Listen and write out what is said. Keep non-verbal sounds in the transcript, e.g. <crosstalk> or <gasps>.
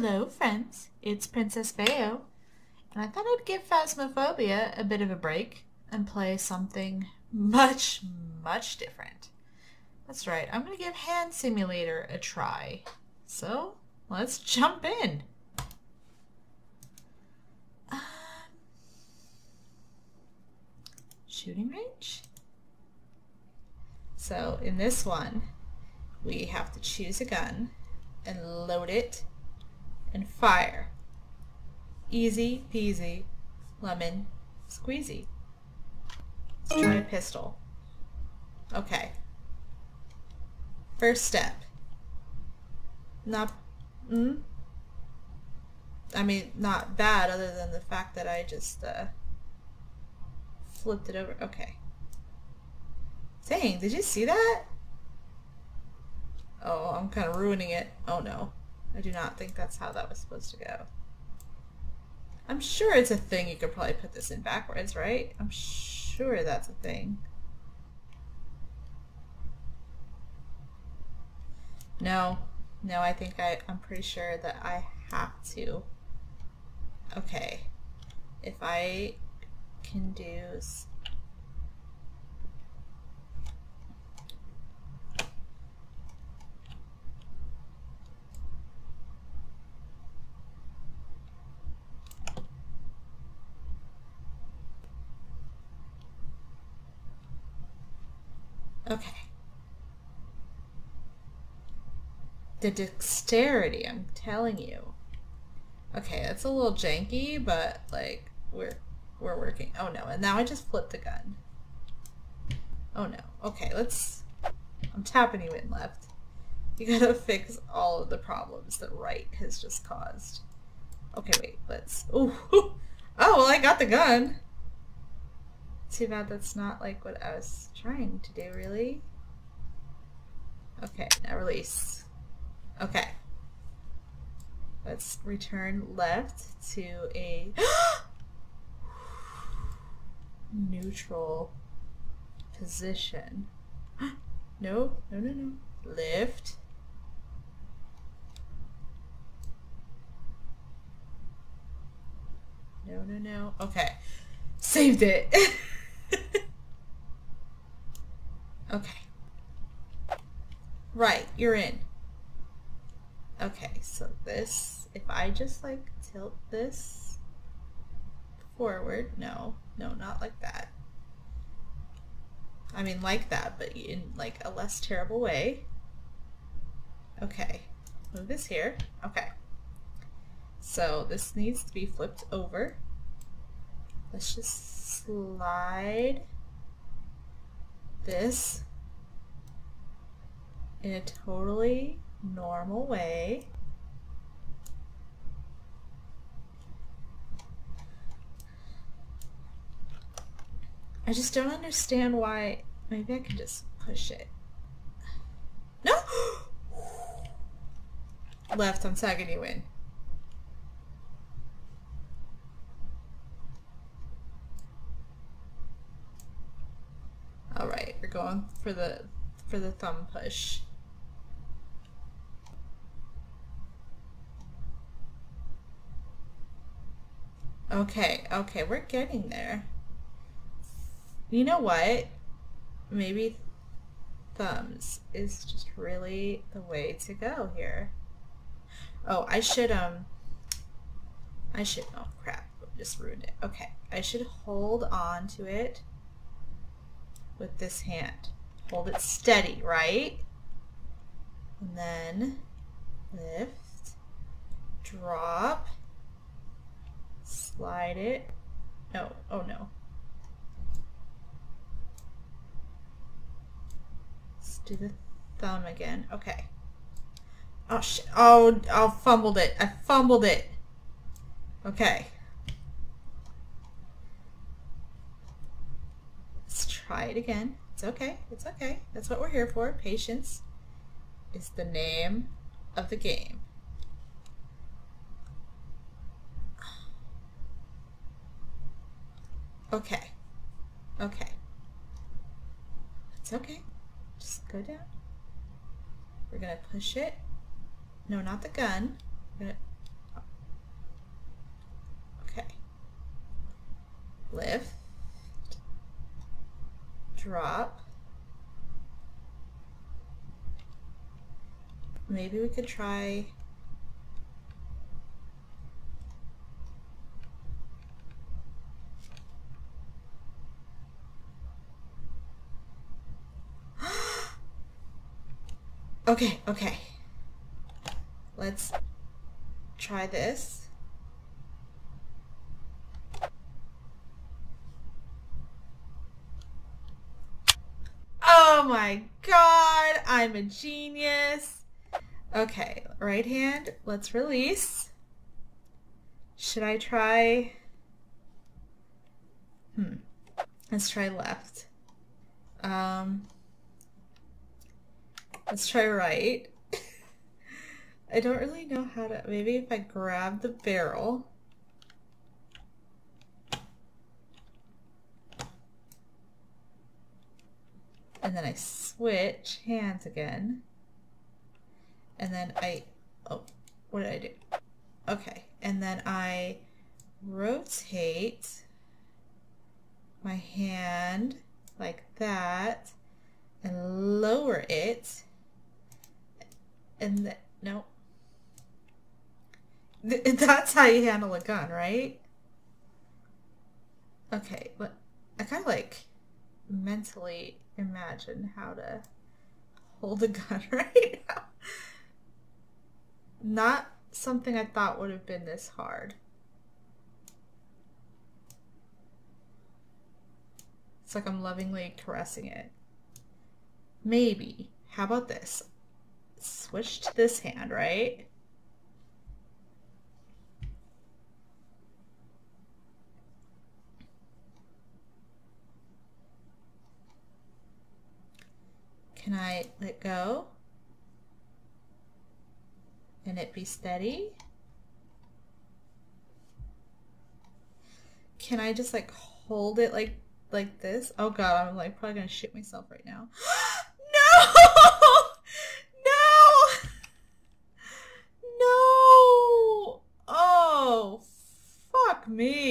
Hello, friends. It's Princess Beow, and I thought I'd give Phasmophobia a bit of a break and play something much, much different. That's right, I'm going to give Hand Simulator a try. So, let's jump in. Um, shooting range? So, in this one, we have to choose a gun and load it and fire. Easy peasy, lemon squeezy. Let's try a pistol. Okay. First step. Not, mm? I mean, not bad other than the fact that I just uh, flipped it over. Okay. Dang, did you see that? Oh, I'm kind of ruining it. Oh no. I do not think that's how that was supposed to go. I'm sure it's a thing you could probably put this in backwards, right? I'm sure that's a thing. No. No, I think I, I'm pretty sure that I have to. Okay. If I can do Okay. The dexterity, I'm telling you. Okay, that's a little janky, but like we're we're working. Oh no, and now I just flipped the gun. Oh no. Okay, let's I'm tapping you in left. You gotta <laughs> fix all of the problems that right has just caused. Okay, wait, let's oh <laughs> Oh well I got the gun. Too bad that's not like what I was trying to do, really. Okay, now release. Okay. Let's return left to a <gasps> neutral position. <gasps> no, no, no, no. Lift. No, no, no. Okay. Saved it. <laughs> <laughs> okay. Right, you're in. Okay, so this, if I just like tilt this forward, no, no, not like that. I mean like that, but in like a less terrible way. Okay, move this here. Okay. So this needs to be flipped over. Let's just slide this in a totally normal way. I just don't understand why. Maybe I can just push it. No! <gasps> Left, I'm tagging you we're going for the for the thumb push. Okay, okay, we're getting there. You know what? Maybe thumbs is just really the way to go here. Oh, I should, um, I should, oh crap, just ruined it. Okay, I should hold on to it with this hand. Hold it steady, right? And then lift, drop, slide it. No, oh no. Let's do the thumb again. Okay. Oh shit. Oh, I fumbled it. I fumbled it. Okay. try it again. It's okay. It's okay. That's what we're here for. Patience is the name of the game. Okay. Okay. It's okay. Just go down. We're going to push it. No, not the gun. Gonna... Okay. Live drop. Maybe we could try <gasps> Okay, okay. Let's try this. Oh my god, I'm a genius. Okay, right hand, let's release. Should I try? Hmm. Let's try left. Um, let's try right. <laughs> I don't really know how to, maybe if I grab the barrel. Then I switch hands again. And then I, oh, what did I do? Okay, and then I rotate my hand like that and lower it and then no <laughs> that's how you handle a gun right okay but I kind of like mentally imagine how to hold a gun <laughs> right now not something I thought would have been this hard It's like I'm lovingly caressing it. Maybe. How about this? Switch to this hand, right? Can I let go? And it be steady? Can I just like hold it like like this. Oh god, I'm like probably gonna shit myself right now. <gasps> no! <laughs> No! <laughs> No! Oh, fuck me.